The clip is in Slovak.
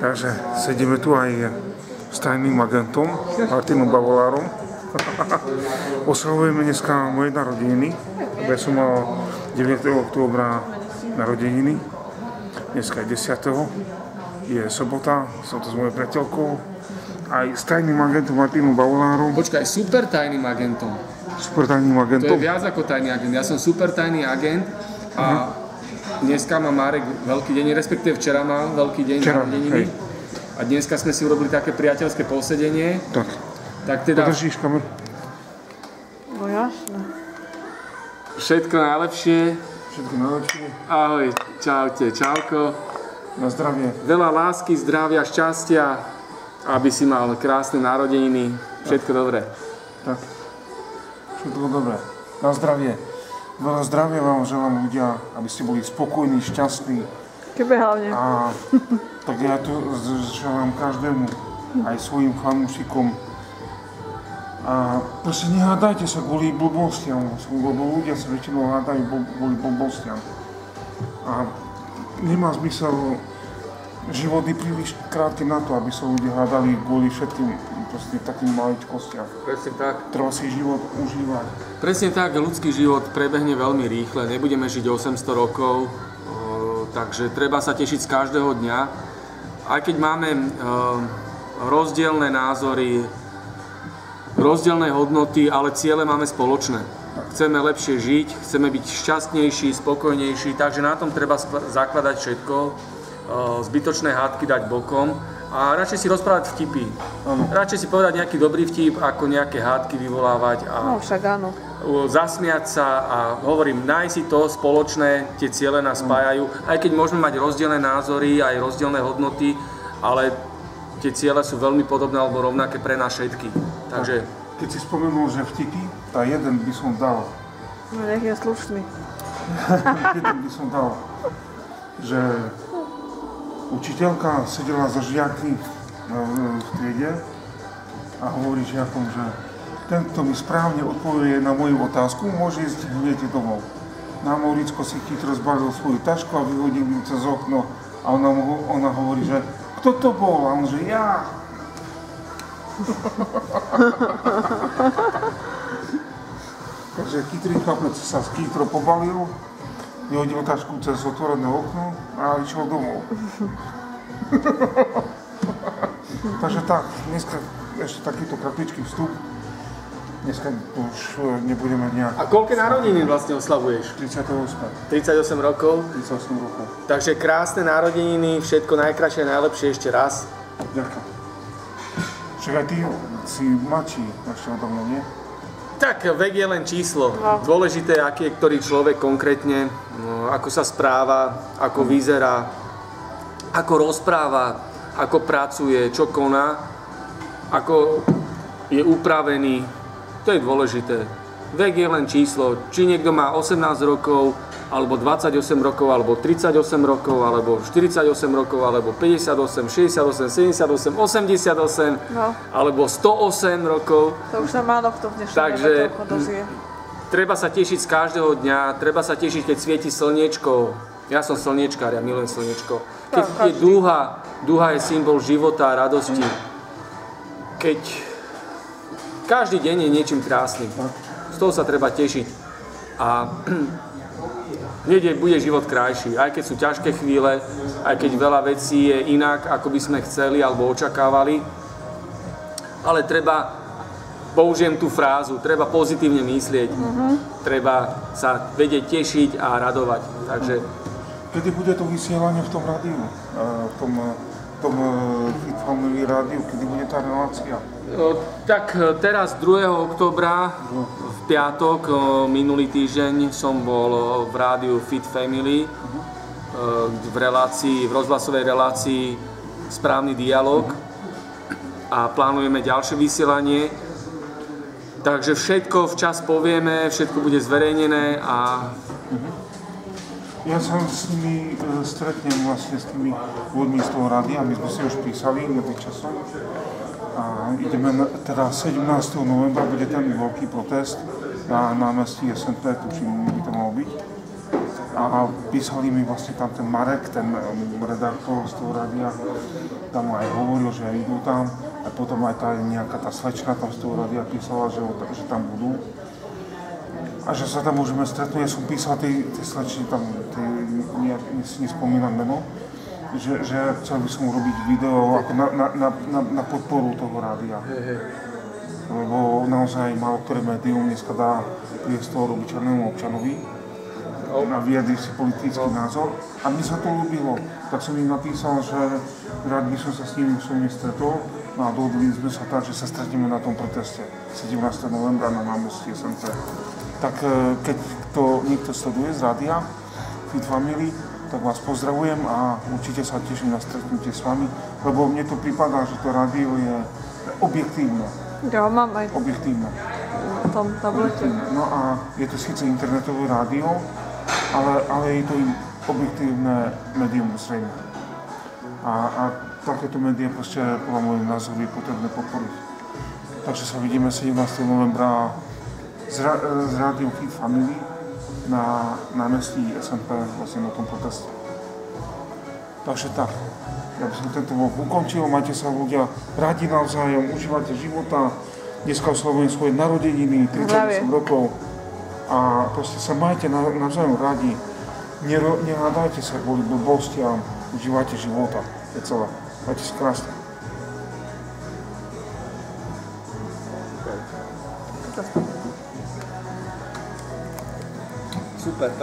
Takže sedíme tu aj s tajným agentom Martinom Bavolárom. Oslavujeme dneska moje narodeniny, lebo ja som mal 9. októbra narodeniny, dneska je 10. Je sobota, som to s mojou priateľkou, aj s tajným agentom Martinom Bavolárom. Počkaj, super tajným agentom. Super tajným To agentom. je viac ako tajný agent. Ja som super tajný agent a dneska má Marek veľký deň, respektíve včera mal veľký deň Včera, hej. A dneska sme si urobili také priateľské posedenie. Tak, Tak teda podržíš kameru? No jasné. všetko najlepšie. Všetko najlepšie. Ahoj, čaute, čauko. Na zdravie. Veľa lásky, zdravia, šťastia, aby si mal krásne narodeniny. Všetko dobré. Tak, všetko dobré. Na zdravie. Veľa zdravia vám želám ľudia, aby ste boli spokojní, šťastní. Tebe hlavne. A tak ja to želám každému, aj svojim fanúšikom. A proste nehádajte sa kvôli blbostiam, lebo ľudia sa väčšinou hádajú kvôli blbostiam. A nemá zmysel, život je príliš krátky na to, aby sa ľudia hádali kvôli všetkým proste takým maličkostiam. Presne tak. Treba si život užívať. Presne tak, ľudský život prebehne veľmi rýchle, nebudeme žiť 800 rokov, takže treba sa tešiť z každého dňa. Aj keď máme rozdielne názory, rozdielne hodnoty, ale ciele máme spoločné. Chceme lepšie žiť, chceme byť šťastnejší, spokojnejší, takže na tom treba zakladať všetko, zbytočné hádky dať bokom a radšej si rozprávať vtipy. Radšej si povedať nejaký dobrý vtip, ako nejaké hádky vyvolávať a No však áno. zasmiať sa a hovorím, nájsť si to spoločné, tie ciele nás spájajú, aj keď môžeme mať rozdielne názory, aj rozdielne hodnoty, ale tie ciele sú veľmi podobné alebo rovnaké pre nás všetkých. Takže Keď si spomenul, že vtipy, tá jeden by som dal. No nech je slušný. Jeden by som dal, že učiteľka sedela za žiakmi e, v triede a hovorí žiakom, že ten, kto mi správne odpovie na moju otázku, môže ísť hneď domov. Na Mauricko si chytro zbalil svoju tašku a vyhodil ju cez okno a ona, mu, ona hovorí, že kto to bol? A on, že ja. Takže chytrý chlapec sa chytro pobalil, vyhodil tašku cez otvorené okno a išiel domov. Takže tak, dneska ešte takýto kratičký vstup. Dneska už e, nebudeme nejak A koľké narodeniny vlastne oslavuješ? 38, 38 rokov. 38 rokov. Takže krásne narodeniny, všetko najkrajšie, najlepšie ešte raz. Ďakujem. Však aj ty si mladší ešte odo mňa, nie? Tak vek je len číslo. No. Dôležité, aký je ktorý človek konkrétne, no, ako sa správa, ako vyzerá, ako rozpráva, ako pracuje, čo koná, ako je upravený. To je dôležité. Vek je len číslo. Či niekto má 18 rokov, alebo 28 rokov, alebo 38 rokov, alebo 48 rokov, alebo 58, 68, 78, 88, No. alebo 108 rokov. To už sa málo kto v dnešnej Takže- dožije. Treba sa tešiť z každého dňa, treba sa tešiť, keď svieti slniečko. Ja som slniečkár, ja milujem slniečko. Keď je dúha, dúha je symbol života a radosti. Keď každý deň je niečím krásnym. Z toho sa treba tešiť. A hneď bude život krajší, aj keď sú ťažké chvíle, aj keď veľa vecí je inak, ako by sme chceli alebo očakávali. Ale treba použijem tú frázu, treba pozitívne myslieť, treba sa vedieť tešiť a radovať. Takže Kedy bude to vysielanie v tom rádiu? E, V tom, e, tom e, Fit Family rádiu, kedy bude tá relácia? Tak e, teraz 2. oktobra v piatok, o, minulý týždeň som bol o, v rádiu Fit Family e, v relácii, v rozhlasovej relácii Správny dialog a plánujeme ďalšie vysielanie. Takže všetko včas povieme, všetko bude zverejnené a Ja sa s nimi e, stretnem vlastne s tými ľuďmi z toho rádia, my sme si už písali medzičasom. Ideme, teda 17. novembra bude ten veľký protest na námestí SNP, tuším, by to malo byť. A písali mi vlastne tam ten Marek, ten um, redaktor z toho rádia, tam aj hovoril, že idú tam. A potom aj tá nejaká tá slečna tam z toho rádia písala, že, že tam budú. A že sa tam môžeme stretnúť, ja som písal tej, tej slečne tam, tej, ne, si nespomínam meno, že, že chcel by som urobiť video ako na, na, na, na, na podporu toho rádia. Lebo naozaj málo ktoré médium dneska dá priestor obyčajnému občanovi na vyjadriť si politický názor. A mne sa to ľúbilo. Tak som im napísal, že rád by som sa s ním osobne stretol. No a dohodli sme sa tak, že sa stretneme na tom proteste 17. novembra na námestí SNC. Tak e, keď to niekto sleduje z rádia Fit Family, tak vás pozdravujem a určite sa teším na stretnutie s vami, lebo mne to prípada, že to rádio je objektívne. Ja mám aj Objektívne. tom tablete. No a je to síce internetové rádio, ale, ale je to objektívne médium zrejme. A, a takéto médiá proste podľa môjho názoru je potrebné podporiť. Takže sa vidíme 17. novembra z, ra, z rádiom Family na námestí SMP vlastne na tom proteste. Takže tak, ja by som tento vlog ukončil, majte sa ľudia rádi navzájom, užívajte života, dneska oslovujem svoje narodeniny, 38 Zdravie. rokov a proste sa majte na- navzájom radi, Nero, nehádajte sa kvôli blbostiam, užívajte života, je celé. Majte sa krásne. Super.